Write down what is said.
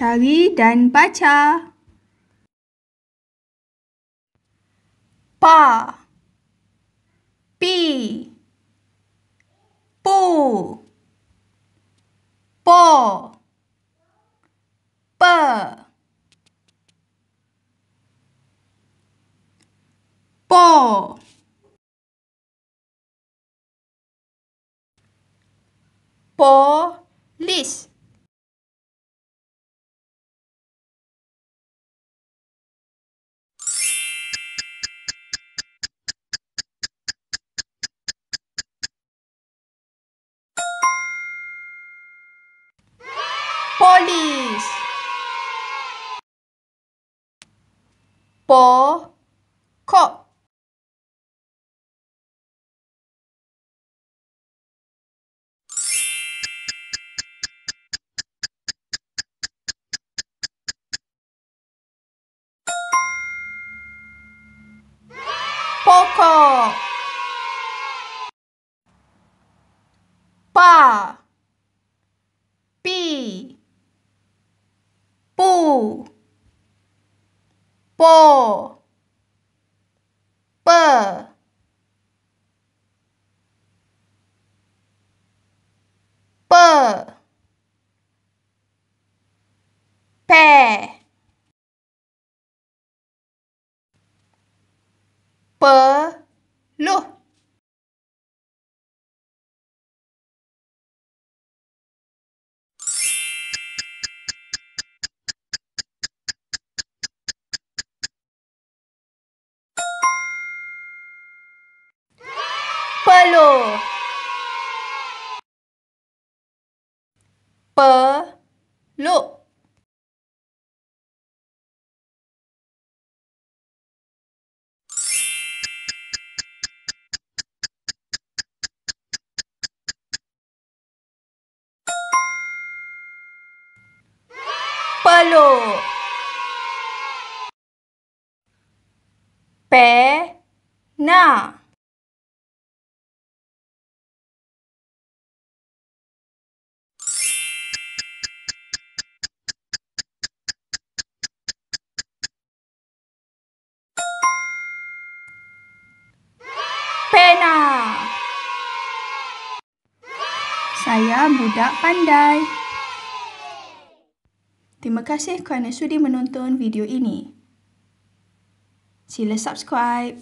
Cari dan baca. Pa. Pi. Pu. Po. Pe. Po. Polis. polis. Po co poco pa. Pi. 八八八八。Peluh. Peluk. Peluk. Pena. Pena. Saya budak pandai. Terima kasih kerana sudi menonton video ini. Sila subscribe.